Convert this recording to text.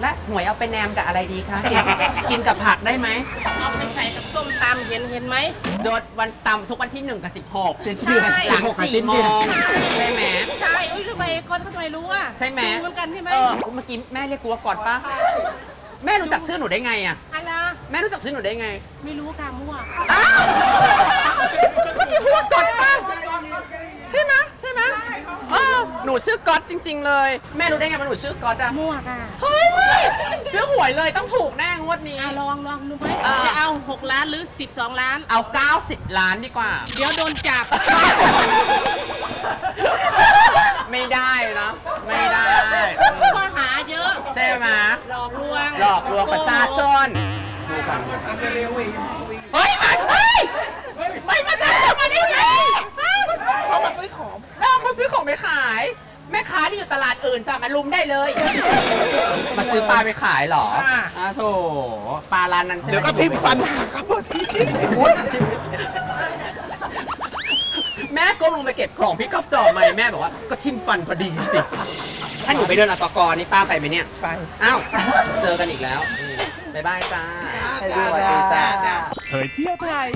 และหวยเอาไปแนมกับอะไรดีคะกินกินกับผักได้ไหมเอาไปใส่กับส้มตำเห็นเห็นไหมโดยวันตำทุกวันที่1กับ16สิ้นเดือนหลัง16กับสี่สิ้นโมเดือนงใช่ไหมใช่อุ้ยทำไมคนเขาทำไมรู้อะใช่ไหมรู้เหมือนกันใช่ไหมเออเมื่อกี้แม่เรียกกูว่าก่อนปะแม่รู้จักชื่อหนูได้ไงอะอะไรแม่รู้จักชื่อหนูได้ไง ไม่รู้ค่ะมั่ว อ้าวเมื่อกี้พูดว่าก่อนปะใช่ไหมใช่ไหมเออห นูชื่อก๊อตจริง ๆ เลย แม่รู้ได้ไงว่าหนูชื่อก๊อตอะมั่วค่ะเฮ้ยซื้อหวยเลยต้องถูกแน่งวดนี้ อะลองลองดูไหมอ่า จะเอา 6 ล้านหรือ 12 ล้าน เอา 90 ล้านดีกว่า เดี๋ยวโดนจับ ไม่ได้นะไม่ได้ข้อหาเยอะ ใช่ไหมหลอกลวงหลอกลวงประชาชนเฮ้ยมาเฮ้ยไม่มาจะมาได้ไง เขามาซื้อของ เรามาซื้อของไปขาย แม่ค้าที่อยู่ตลาดอื่นจะมาลุมได้เลย มาซื้อปลาไปขายเหรออ่าโถปลาร้านนั้นใช่ไหมเดี๋ยวก็ทิ่มฟันหักครับพอดีแม่ก้มลงไปเก็บของพี่ก๊อฟจอบมาแม่บอกว่าก็ทิ่มฟันพอดีสิ ถ้าหนูไปเดินอตกรนี่ป้าไปไหมเนี่ย ไป อ้าว เจอกันอีกแล้วอืมบ๊ายบายจ้าไปด้วยจ้าเผยเที่ยวไทย